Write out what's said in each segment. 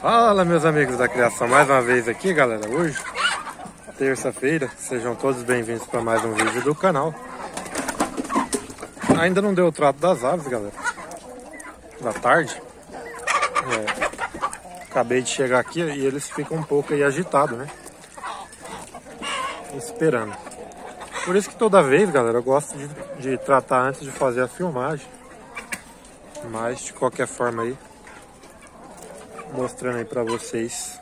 Fala meus amigos da criação, mais uma vez aqui galera, hoje, terça-feira, sejam todos bem-vindos para mais um vídeo do canal. Ainda não deu o trato das aves galera, da tarde, é, acabei de chegar aqui e eles ficam um pouco aí agitados né, esperando. Por isso que toda vez galera, eu gosto de, de tratar antes de fazer a filmagem, mas de qualquer forma aí, mostrando aí para vocês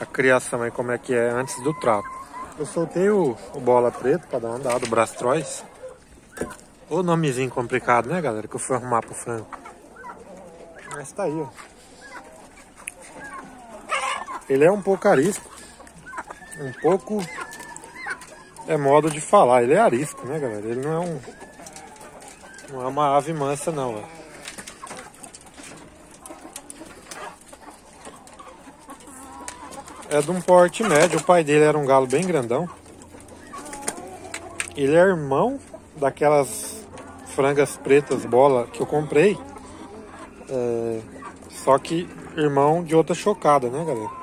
a criação aí como é que é antes do trato. Eu soltei o, o bola preto para dar uma andada, o Brastrois. O nomezinho complicado, né, galera, que eu fui arrumar pro frango. Mas tá aí, ó. Ele é um pouco arisco. Um pouco é modo de falar. Ele é arisco, né, galera? Ele não é um não é uma ave mansa não, ó. É de um porte médio. O pai dele era um galo bem grandão. Ele é irmão daquelas frangas pretas bola que eu comprei. É, só que irmão de outra chocada, né, galera?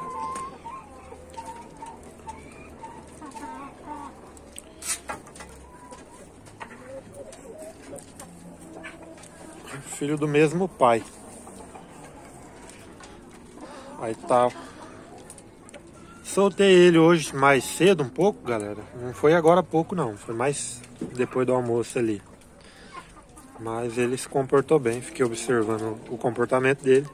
Filho do mesmo pai. Aí tá Soltei ele hoje mais cedo um pouco, galera. Não foi agora pouco não, foi mais depois do almoço ali. Mas ele se comportou bem, fiquei observando o comportamento dele.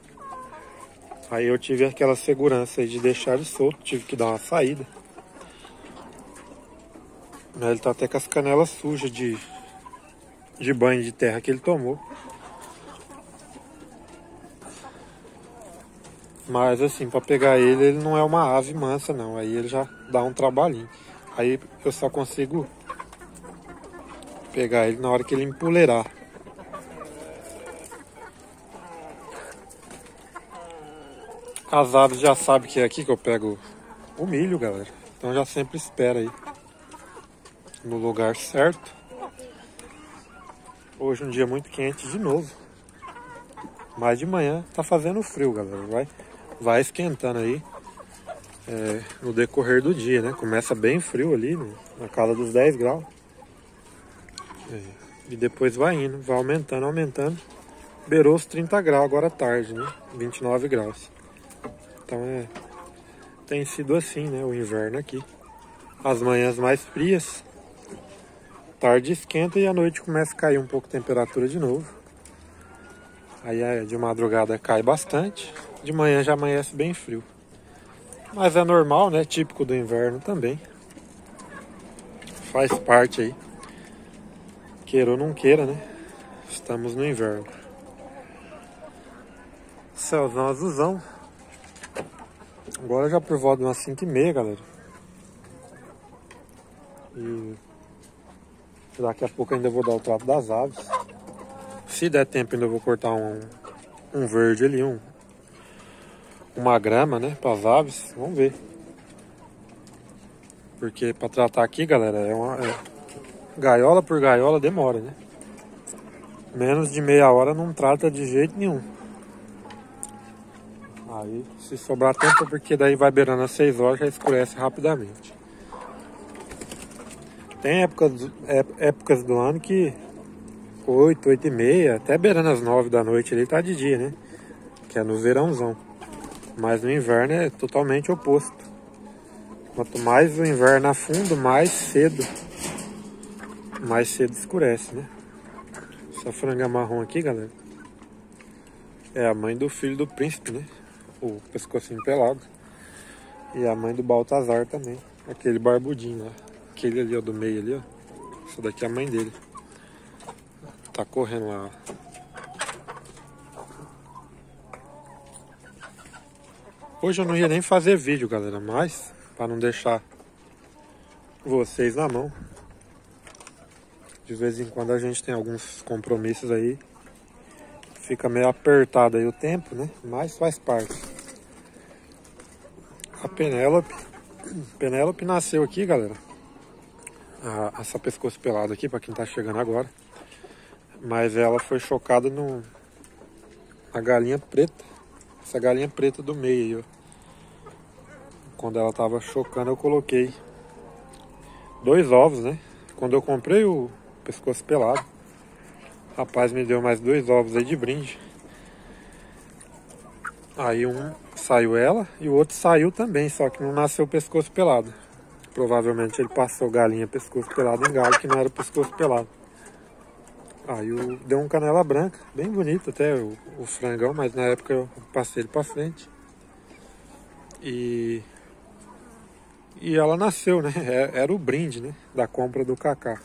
Aí eu tive aquela segurança de deixar ele solto, tive que dar uma saída. Ele tá até com as canelas sujas de, de banho de terra que ele tomou. Mas assim, para pegar ele, ele não é uma ave mansa não. Aí ele já dá um trabalhinho. Aí eu só consigo pegar ele na hora que ele empoleirar. As aves já sabem que é aqui que eu pego o milho, galera. Então já sempre espera aí. No lugar certo. Hoje um dia muito quente de novo. Mas de manhã tá fazendo frio, galera. Vai vai esquentando aí é, no decorrer do dia, né? Começa bem frio ali, né? na casa dos 10 graus. É, e depois vai indo, vai aumentando, aumentando. Beirou os 30 graus agora à tarde, né? 29 graus. Então é. Tem sido assim, né? O inverno aqui. As manhãs mais frias. Tarde esquenta e à noite começa a cair um pouco a temperatura de novo. Aí é, de madrugada cai bastante. De manhã já amanhece bem frio. Mas é normal, né? Típico do inverno também. Faz parte aí. Queira ou não queira, né? Estamos no inverno. Céuzão azulzão. Agora já por volta de umas 5 e meia, galera. E daqui a pouco ainda vou dar o trato das aves. Se der tempo ainda vou cortar um, um verde ali, um, uma grama, né, para as aves. Vamos ver. Porque para tratar aqui, galera, é uma é, gaiola por gaiola demora, né? Menos de meia hora não trata de jeito nenhum. Aí, se sobrar tempo, porque daí vai beirando às 6 horas, já escurece rapidamente. Tem épocas, épocas do ano que 8, 8 e meia, até beirando às 9 da noite ele tá de dia, né? Que é no verãozão. Mas no inverno é totalmente oposto. Quanto mais o inverno afunda, mais cedo, mais cedo escurece, né? Essa franga marrom aqui, galera, é a mãe do filho do príncipe, né? O pescocinho pelado. E a mãe do Baltazar também. Aquele barbudinho lá. Aquele ali, ó, do meio ali, ó. Essa daqui é a mãe dele. Tá correndo lá, ó. Hoje eu não ia nem fazer vídeo, galera, mas para não deixar vocês na mão. De vez em quando a gente tem alguns compromissos aí. Fica meio apertado aí o tempo, né? Mas faz parte. A Penélope. Penélope nasceu aqui, galera. A, essa pescoço pelado aqui, para quem tá chegando agora. Mas ela foi chocada no, a galinha preta. Essa galinha preta do meio. Quando ela tava chocando, eu coloquei dois ovos, né? Quando eu comprei o pescoço pelado, o rapaz me deu mais dois ovos aí de brinde. Aí um saiu ela e o outro saiu também, só que não nasceu pescoço pelado. Provavelmente ele passou galinha pescoço pelado em galo que não era pescoço pelado. Aí o, deu um canela branca, bem bonito até o, o frangão, mas na época eu passei ele pra frente. E e ela nasceu, né? É, era o brinde, né? Da compra do Cacá.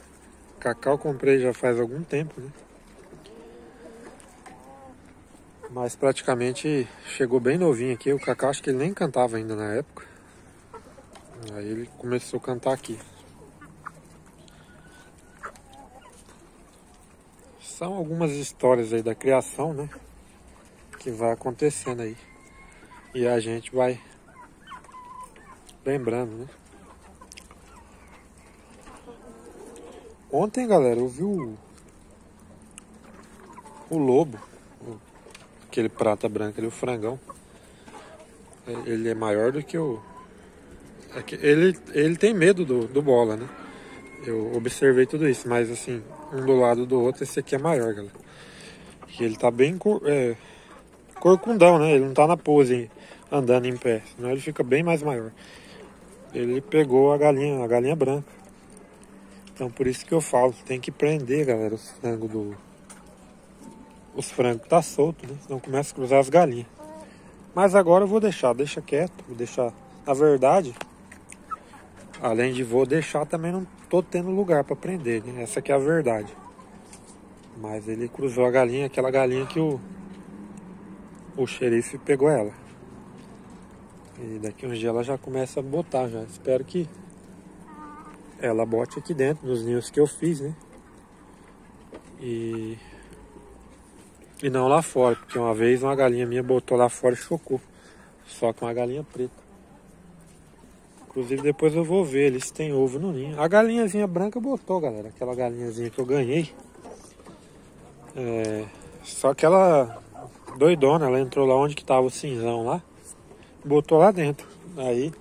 Cacá eu comprei já faz algum tempo, né? Mas praticamente chegou bem novinho aqui. O Cacá acho que ele nem cantava ainda na época. Aí ele começou a cantar aqui. São algumas histórias aí da criação, né? Que vai acontecendo aí. E a gente vai lembrando, né? Ontem, galera, eu vi o, o lobo, aquele prata branca ali, o frangão. É, ele é maior do que o. É ele, ele tem medo do, do bola, né? Eu observei tudo isso, mas assim, um do lado do outro, esse aqui é maior, galera. E ele tá bem é, corcundão, né? Ele não tá na pose andando em pé, senão ele fica bem mais maior ele pegou a galinha, a galinha branca. Então por isso que eu falo, tem que prender, galera, os frangos do. Os frangos tá solto, né? Senão começa a cruzar as galinhas. Mas agora eu vou deixar, deixa quieto, vou deixar. Na verdade, além de vou deixar, também não tô tendo lugar para prender, né? Essa aqui é a verdade. Mas ele cruzou a galinha, aquela galinha que o, o xerife pegou ela. E daqui uns dias ela já começa a botar já. Espero que ela bote aqui dentro, nos ninhos que eu fiz, né? E... E não lá fora, porque uma vez uma galinha minha botou lá fora e chocou. Só com uma galinha preta. Inclusive depois eu vou ver ali se tem ovo no ninho. A galinhazinha branca botou, galera. Aquela galinhazinha que eu ganhei. É... Só que ela doidona, ela entrou lá onde que tava o cinzão lá botou lá dentro. Aí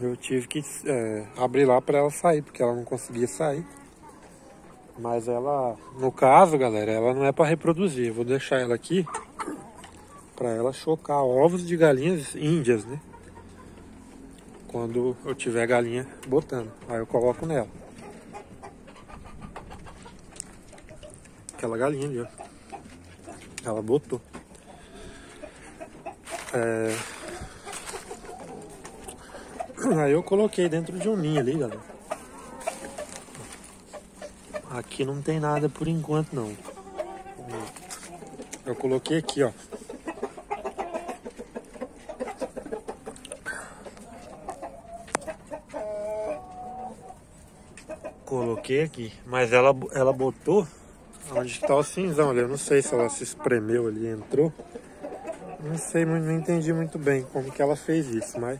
eu tive que é, abrir lá para ela sair, porque ela não conseguia sair. Mas ela, no caso, galera, ela não é para reproduzir. Eu vou deixar ela aqui para ela chocar ovos de galinhas índias, né? Quando eu tiver galinha botando, aí eu coloco nela. Aquela galinha ali, ó. Ela botou. É... Aí eu coloquei dentro de um ninho ali, galera. Aqui não tem nada por enquanto não. Eu coloquei aqui, ó. Aqui, mas ela, ela botou onde está o cinzão ali. Eu não sei se ela se espremeu ali entrou. Não sei, não entendi muito bem como que ela fez isso, mas...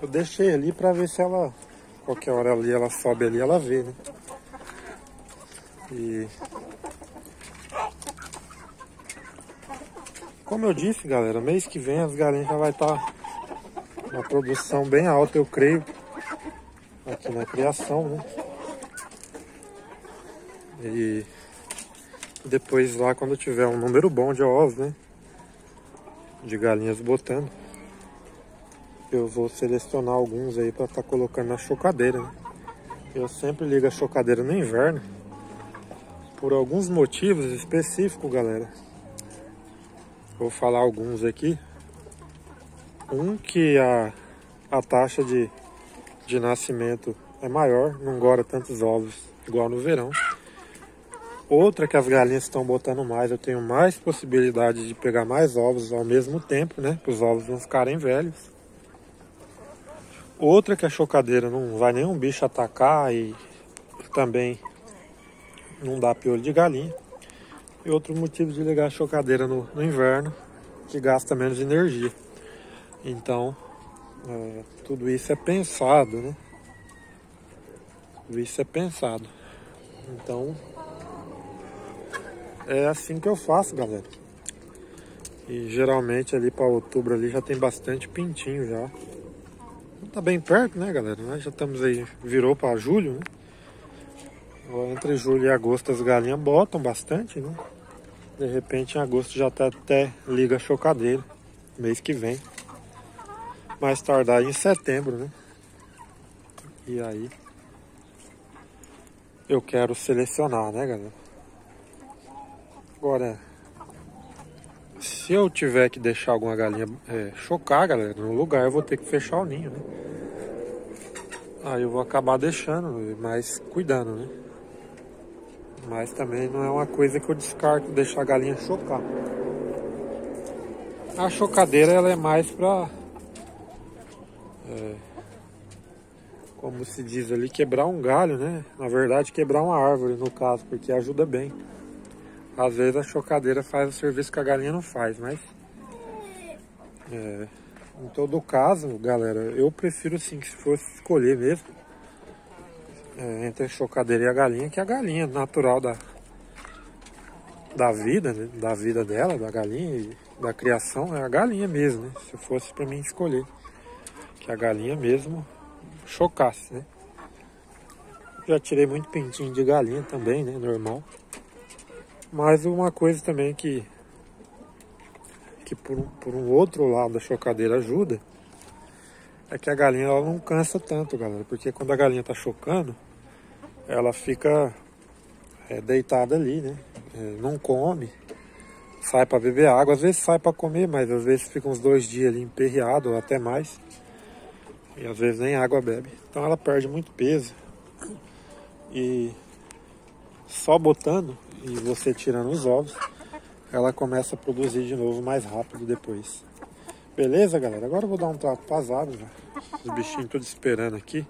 Eu deixei ali pra ver se ela... Qualquer hora ali ela sobe ali, ela vê, né? E... Como eu disse, galera, mês que vem as galinhas já vai estar tá uma produção bem alta, eu creio, aqui na criação, né? E depois lá quando tiver um número bom de ovos, né? De galinhas botando. Eu vou selecionar alguns aí para estar tá colocando na chocadeira, né? Eu sempre ligo a chocadeira no inverno. Por alguns motivos específicos, galera. Vou falar alguns aqui. Um que a, a taxa de, de nascimento é maior, não gora tantos ovos igual no verão. Outra que as galinhas estão botando mais, eu tenho mais possibilidade de pegar mais ovos ao mesmo tempo, né? Para os ovos não ficarem velhos. Outra que a chocadeira não vai nenhum bicho atacar e também não dá piolho de galinha. E outro motivo de ligar a chocadeira no, no inverno, que gasta menos energia. Então, é, tudo isso é pensado, né? Tudo isso é pensado. Então, é assim que eu faço, galera. E geralmente ali para outubro ali já tem bastante pintinho já. Tá bem perto, né, galera? Nós já estamos aí, virou para julho, né? Entre julho e agosto as galinhas botam bastante, né? De repente em agosto já tá até liga chocadeira, mês que vem. Mais tardar em setembro, né? E aí eu quero selecionar, né, galera? Agora, se eu tiver que deixar alguma galinha é, chocar, galera, no lugar, eu vou ter que fechar o ninho, né? Aí eu vou acabar deixando, mas cuidando, né? Mas também não é uma coisa que eu descarto deixar a galinha chocar. A chocadeira ela é mais pra... É, como se diz ali, quebrar um galho, né? Na verdade, quebrar uma árvore, no caso, porque ajuda bem. Às vezes a chocadeira faz o serviço que a galinha não faz, mas... É, em todo caso, galera, eu prefiro sim que se fosse escolher mesmo é, entre a chocadeira e a galinha, que a galinha natural da, da vida, né? da vida dela, da galinha da criação, é a galinha mesmo, né? Se fosse para mim escolher, que a galinha mesmo chocasse, né? Já tirei muito pintinho de galinha também, né? Normal. Mas uma coisa também que que por, por um outro lado a chocadeira ajuda é que a galinha ela não cansa tanto, galera. Porque quando a galinha tá chocando, ela fica é, deitada ali, né? É, não come, sai para beber água, às vezes sai para comer, mas às vezes fica uns dois dias ali emperreado ou até mais. E às vezes nem água bebe. Então ela perde muito peso. E só botando e você tirando os ovos, ela começa a produzir de novo mais rápido depois. Beleza, galera? Agora eu vou dar um trato pasado já. Os bichinhos todos esperando aqui.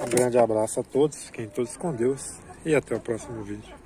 Um grande abraço a todos, fiquem todos com Deus e até o próximo vídeo.